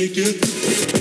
take it.